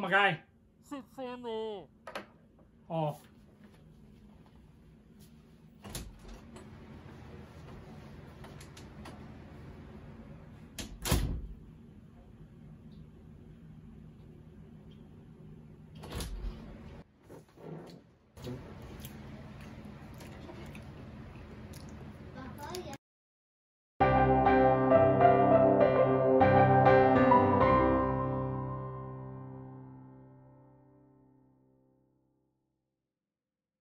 Oh my guy. Oh.